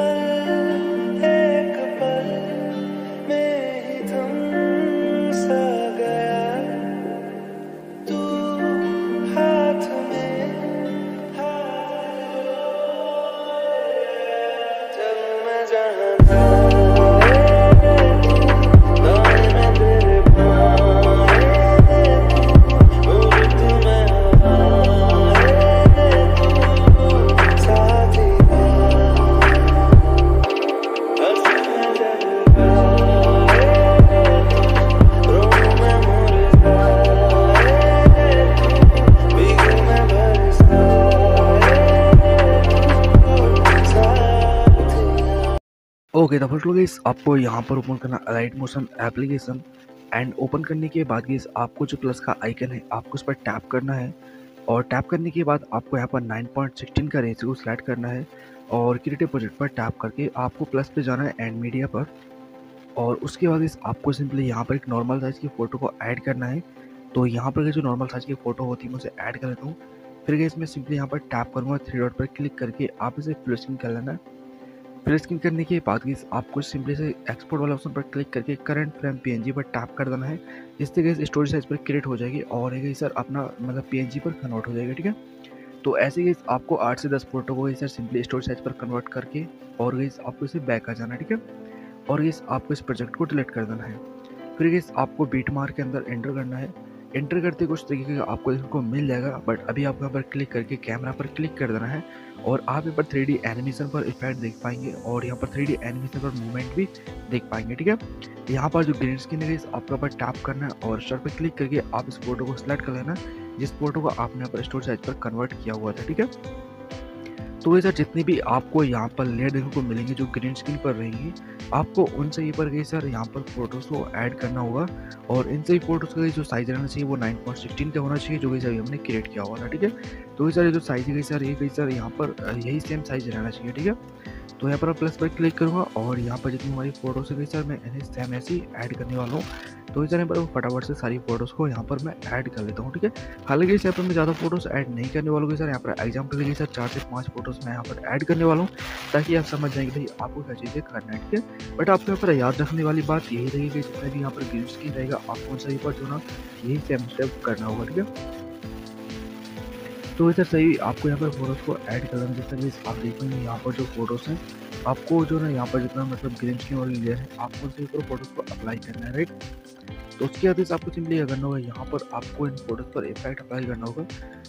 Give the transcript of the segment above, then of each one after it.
never okay तो first guys आपको यहाँ पर ओपन करना light motion application and open करने के बाद गाइस आपको जो प्लस का आइकन है, आपको उस पर टैप करना है। और टैप करने के बाद आपको यहाँ पर 9.16 का रेंज को सिलेक्ट करना है और क्रिएटिव प्रोजेक्ट पर टैप करके आपको प्लस पे जाना है एंड मीडिया पर। और उसके बाद इस आपको सिंपली यहाँ पर एक नॉर्मल साइज़ की फ़ोटो को ऐड करना है। तो यहाँ पर जो नॉर्मल साइज़ की फ़ोटो होती है, मैं उसे ऐड कर लेता हूँ। फिर गैस मैं सिंपली यहाँ पर टैप करूँगा थ्री डॉट पर क्लिक करके आप इसे फिल कर लेना है। फिल स्क्रीन करने के बाद गैस आपको सिंपली से एक्सपोर्ट वाला ऑप्शन पर क्लिक करके करंट फ्रेम पीएनजी पर टैप कर देना है। इससे गैस स्टोरेज साइज़ पर क्रिएट हो जाएगी और ये सर अपना मतलब पीएनजी पर कन्वर्ट हो जाएगा, ठीक है? तो ऐसे गैस आपको आठ से दस फ़ोटो को सर सिंपली स्टोरेज साइज़ पर कन्वर्ट करके और गैस आपको इसे बैक आ जाना है ठीक है? और गैस आपको इस प्रोजेक्ट को डिलीट कर देना है। फिर गैस आपको बीट मार के अंदर एंटर करना है। एंटर करते कुछ तरीके का आपको देखने को मिल जाएगा बट अभी आपको यहाँ पर क्लिक करके कैमरा पर क्लिक कर देना है और आप यहाँ पर थ्री डी एनिमेशन पर इफ़ेक्ट देख पाएँगे और यहाँ पर थ्री डी एनिमेशन पर मूवमेंट भी देख पाएँगे, ठीक है? यहाँ पर जो ग्रीन स्क्रीन है, आपको यहाँ पर टैप करना है और शर्ट पर क्लिक करके आप इस फ़ोटो को सिलेक्ट कर लेना, जिस फ़ोटो को आपने यहाँ पर स्टोर साइज़ पर कन्वर्ट किया हुआ था, ठीक है? तो ये सर जितनी भी आपको यहाँ पर लेयर देखने को मिलेंगे जो ग्रीन स्क्रीन पर रहेंगी, आपको उन सही पर गई सर यहाँ पर फ़ोटोज़ को ऐड करना होगा और इन सही फ़ोटोज़ का जो साइज़ रहना चाहिए वो 9.16 का होना चाहिए, जो गई सर हमने क्रिएट किया हुआ था ठीक है? तो ये सर ये जो साइज़ गई सर ये गई सर यहाँ पर यही सेम साइज़ रहना चाहिए, ठीक है? तो यहाँ पर प्लस पर क्लिक करूँगा और यहाँ पर जितनी हमारी फ़ोटोज़ गई सर मैं इन्हें सेम ऐसी ऐड करने वाला हूँ। तो इस तरह पर फटाफट से सारी फ़ोटोज़ को यहाँ पर मैं ऐड कर लेता हूँ, ठीक है? हालाँकि इस पर मैं ज़्यादा फ़ोटोज़ ऐड नहीं करने वाला हूँ, सर। यहाँ पर एग्ज़ाम्पल लिए सर चार से पाँच फ़ोटोज़ मैं यहाँ पर ऐड करने वाला हूँ, ताकि आप समझ जाएँगे भाई आपको क्या चीज़ें करना है, ठीक है? बट आपको यहाँ पर याद रखने वाली बात यही रहेगी कि जितना भी यहाँ पर गेम्स की रहेगा आपको सही पर जो ना यही सेम स्टेप करना होगा, ठीक है? तो इधर सही, आपको यहाँ पर फ़ोटोज़ को ऐड कर देना जैसे आप देखेंगे यहाँ पर जो फ़ोटोज़ हैं आपको जो ना यहाँ पर जितना मतलब ग्रीन स्क्रीन वाली लेयर है, आपको सही पर फ़ोटोज़ को अप्लाई करना है राइट तो उसके बाद आपको सिंपली क्या करना होगा, यहाँ पर आपको इन फ़ोटोज़ पर इफ़ेक्ट अप्लाई करना होगा,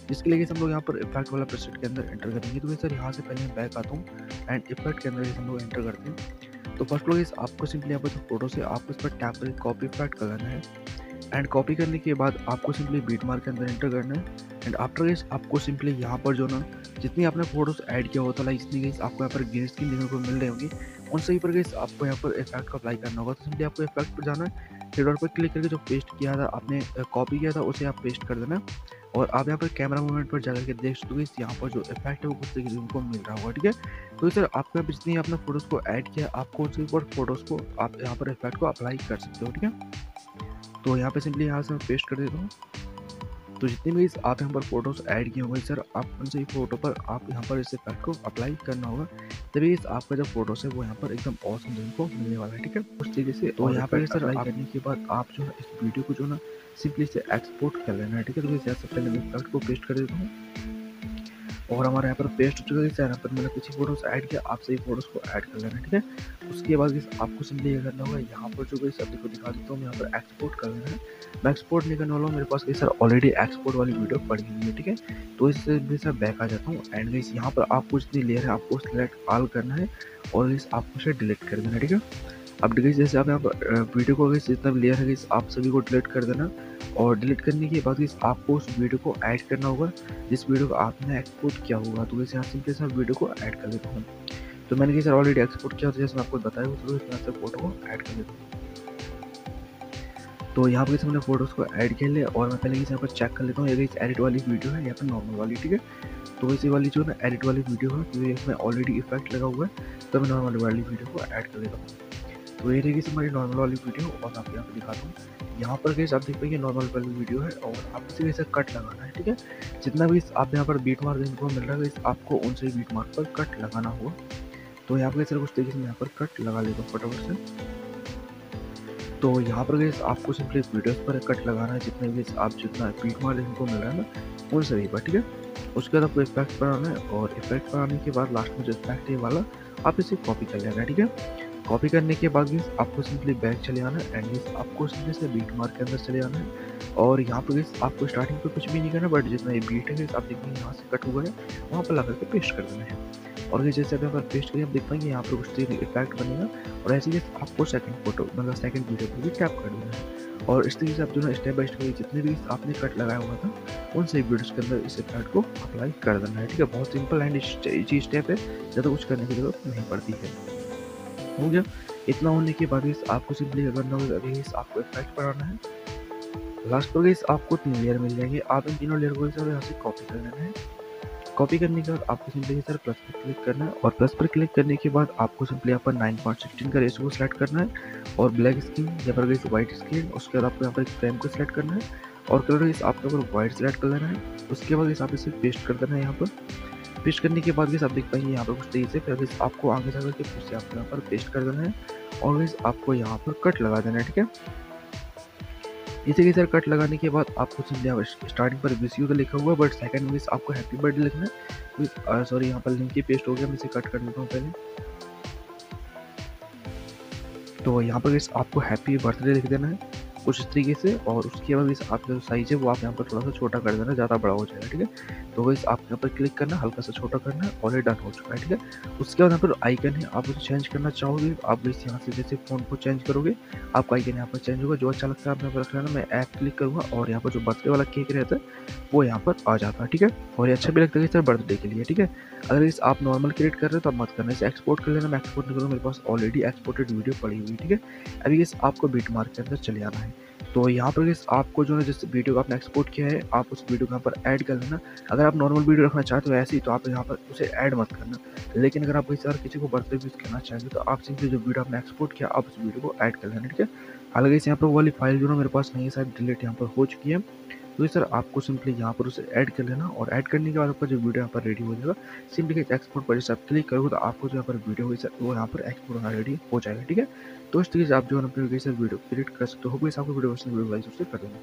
जिसके लिए हम लोग यहाँ पर इफ़ेक्ट वाला प्रेसेट के अंदर एंटर करेंगे। तो सर यहाँ से पहले बैक आता हूँ एंड इफ़ेक्ट के अंदर हम लोग एंटर करते हैं। तो फ़र्स्ट लोग इस आपको सिंपली यहाँ पर जो फ़ोटो से आपको इस पर टैप करके कॉपी इफ़ेक्ट कर लेना है एंड कॉपी करने के बाद आपको सिंपली बीट मार्क के अंदर एंटर करना है एंड आफ्टर दिस आपको सिंपली यहाँ पर जो ना जितनी आपने फ़ोटोज़ ऐड किया होता है जितनी गई आपको यहाँ पर ग्रीन स्क्रीन देखने को मिल रही होंगी, उन सही पर गई आपको यहाँ पर इफ़ेक्ट को अप्लाई करना होगा। तो सिंपली आपको इफ़ेक्ट पर जाना है थ्री डॉट पर क्लिक करके जो पेस्ट किया था, आपने कॉपी किया था, उसे आप पेस्ट कर देना। और आप यहाँ पर कैमरा मूवमेंट पर जाकर के देख सकते हो यहाँ पर जो इफ़ेक्ट है, वो कुछ तरीके को मिल रहा होगा, ठीक है? तो सर आपको यहाँ पर जितनी आपने फ़ोटोज़ को ऐड किया, आपको उसी पर फ़ोटोज़ को आप यहाँ पर इफ़ेक्ट को अप्लाई कर सकते हो, ठीक है? तो यहाँ पर सिंपली यहाँ से मैं पेस्ट कर देता हूँ। तो जितने भी आप यहाँ पर फ़ोटोज़ ऐड किए होंगे सर आप उनसे फ़ोटो पर आप यहाँ पर इस इफ़ेक्ट को अप्लाई करना होगा तभी इस आपका जो फ़ोटोज़ है वो यहाँ पर एकदम औसम दिन को मिलने वाला है ठीक है? उस तरीके से तो यहाँ पर सर अप्लाई करने के बाद आप जो है इस वीडियो को जो ना सिंपली से एक्सपोर्ट कर लेना है ठीक है? तो जैसे पहले मैं इफ़ेक्ट को पेस्ट कर देता हूँ। और हमारे यहाँ पर पेस्ट हो चुका है, यहाँ पर मैंने कुछ ही फ़ोटोज़ ऐड किया आप सही फ़ोटोज़ को ऐड कर लेना, ठीक है? उसके बाद आपको सिंपली क्या करना होगा, यहाँ पर जो कोई सब्ज़ी को दिखा देता हूँ, मैं यहाँ पर एक्सपोर्ट कर लेना है। मैं एक्सपोर्ट नहीं करने वाला हूँ, मेरे पास कहीं सर ऑलरेडी एक्सपोर्ट वाली वीडियो पड़ी हुई है, ठीक है? तो इससे भी सर बैक आ जाता हूँ एंड गई यहाँ पर आपको जितनी लेयर है, आपको सिलेक्ट ऑल करना है और इस आपको डिलीट कर देना ठीक है? अब गई जैसे आप यहाँ वीडियो को अगर जितना भी लेयर है आप सभी को डिलीट कर देना। और डिलीट करने के बाद आपको उस वीडियो को ऐड करना होगा। जिस वीडियो को आपने एक्सपोर्ट किया होगा तो वैसे यहाँ सिंपली वीडियो को ऐड कर देता हूँ। तो मैंने कहीं सर ऑलरेडी एक्सपोर्ट किया था जैसे मैं आपको बताया तो इसमें से फ़ोटो को ऐड कर देता हूँ। तो यहाँ पर मैंने फ़ोटोज़ को ऐड कर लिया और मैं पहले यहाँ पर चेक कर लेता हूँ, ये एडिट वाली वीडियो है, या फिर नॉर्मल वाली, ठीक है? तो वैसे वाली जो ना एडिट वाली वीडियो है क्योंकि इसमें ऑलरेडी इफ़ेक्ट लगा हुआ है तो मैं नॉर्मल वाली वीडियो को ऐड कर देता हूँ। तो ये रहेगी हमारी नॉर्मल वाली वीडियो और आप यहाँ पर दिखाता हूँ। यहाँ पर कैसे आप देख पाएँगे नॉर्मल वाली वीडियो है और आपको इसे कैसे कट लगाना है, ठीक है? जितना भी आप यहाँ पर बीट मार्क देखने को मिल रहा है आपको उनसे बीट मार्क पर कट लगाना होगा। तो यहाँ पर सर कुछ तरीके से यहाँ पर कट लगा हूँ फटाफट से। तो यहाँ पर गैस आपको सिंपली वीडियोस पर कट लगाना है, जितने भी आप जितना पीट मार इनको मिल रहा है ना उन सभी पर ठीक है? उसके बाद आपको इफ़ेक्ट बनाना है और इफ़ेक्ट बनाने के बाद लास्ट में जो इफ़ेक्ट है वाला, आप इसे कॉपी कर लेना है, ठीक है? कॉपी करने के बाद गैस आपको सिंपली बैक चले आना है एंड गैस आपको सिंपली से बीट मार्क के अंदर चले आना है। और यहाँ पर आपको स्टार्टिंग पे कुछ भी नहीं करना बट जितना ये बीट है आप देखेंगे यहाँ से कट हुआ है, वहाँ पर लगा करके पेस्ट कर देना है। और गैस जैसे अभी अगर पेस्ट करिए आप देख पाएँगे यहाँ पर कुछ इफ़ेक्ट बनेगा। और ऐसे ही आपको सेकंड फ़ोटो मतलब सेकंड वीडियो पर भी टैप कर देना है। और इस तरीके से आप जो है स्टेप बाई स्टेप जितने भी आपने कट लगाया हुआ था, उन सभी वीडियोस के अंदर इस इफ़ेक्ट को अप्लाई कर देना है। ठीक है, बहुत सिंपल एंड इजी स्टेप है, ज़्यादा कुछ करने की ज़रूरत नहीं पड़ती है। हो गया। इतना होने के बाद आपको सिंपली अगर ना अभी आपको इफ़ेक्ट बढ़ाना है। लास्ट पर गई आपको तीन लेयर मिल जाएँगे। आप इन तीनों लेयर को सर यहाँ से कॉपी कर लेना है। कॉपी करने के बाद आपको सिंपली सर प्लस पर क्लिक करना है। और प्लस पर क्लिक करने के बाद आपको सिंपली यहाँ पर नाइन पॉइंट सिक्सटीन का रेशो को सिलेक्ट करना है। और ब्लैक स्क्रीन यहाँ पर गई व्हाइट स्क्रीन उसके बाद आपको यहाँ पर फ्रेम को सिलेक्ट करना है। और कलर इस आपके ऊपर व्हाइट सेलेक्ट कर लेना है, उसके बाद इस आप इसे पेस्ट कर देना है यहाँ पर। पेस्ट करने के बाद आप देख पाएँगे यहाँ पर कुछ तरीके से। फिर आपको आगे जाकर के फिर से आपको यहाँ पर पेस्ट कर देना है। और आपको यहाँ पर कट लगा देना है, ठीक है? इसी के सर कट लगाने के बाद आपको सिंपली स्टार्टिंग पर विस यू तो लिखा हुआ बट सेकंड में आपको हैप्पी बर्थडे लिखना है। सॉरी यहाँ पर लिंक ही पेस्ट हो गया, मैं इसे कट कर देता हूँ पहले। तो यहाँ पर आपको हैप्पी बर्थडे लिख देना है। कुछ इस तरीके से और उसके बाद इस आपका जो साइज़ है, वो आप यहाँ पर थोड़ा सा छोटा कर देना, ज़्यादा बड़ा हो जाएगा, ठीक है? तो वैसे आप यहाँ पर क्लिक करना, हल्का सा छोटा करना है और ये डन हो चुका है, ठीक है? उसके बाद यहाँ पर आइकन है, आप उसे चेंज करना चाहोगे, आप इस यहाँ से जैसे फ़ोन को चेंज करोगे, आपका आइकन यहाँ पर चेंज होगा। जो अच्छा लगता है आप यहाँ पर रख लेना मैं ऐप क्लिक करूँगा और यहाँ पर जो बर्थडे वाला केक रहता है, वो यहाँ पर आ जाता है, ठीक है? और ये अच्छा भी लगता है सर बर्थडे के लिए, ठीक है? अगर इस आप नॉर्मल क्रिएट कर रहे हो तो आप मत करना, इसे एक्सपोर्ट कर लेना। मैं एक्सपोर्ट नहीं करूँ मेरे पास ऑलरेडी एक्सपोर्टेड वीडियो पड़ी हुई ठीक है? अभी इस आपको बीट मार्क के अंदर चले आना है। तो यहाँ पर आपको जो है, जिस वीडियो को आपने एक्सपोर्ट किया है, आप उस वीडियो को यहाँ पर ऐड कर लेना। अगर आप नॉर्मल वीडियो रखना चाहते हो ऐसे ही तो आप यहाँ पर उसे ऐड मत करना। लेकिन अगर आप किसी और किसी को बर्थडे यूज़ करना चाहेंगे तो आप सिंपली जो वीडियो आपने एक्सपोर्ट किया, आप उस वीडियो को ऐड कर लेना, ठीक है? हालाँकि इस यहाँ पर वाली फ़ाइल जो है मेरे पास नहीं है, शायद डिलीट यहाँ पर हो चुकी है। तो सर आपको सिंपली यहाँ पर उसे ऐड कर लेना और ऐड करने के बाद आपका जो वीडियो यहाँ पर रेडी हो जाएगा सिंपली एक्सपोर्ट पर जैसे आप क्लिक करोगे तो आपको जो यहाँ पर वीडियो होगी सर वो यहाँ पर एक्सपोर्ट होना रेडी हो जाएगा, ठीक है? तो इस तरीके से आप जो है अपने वीडियो क्रिएट कर सकते हो आपको वीडियो कर देना।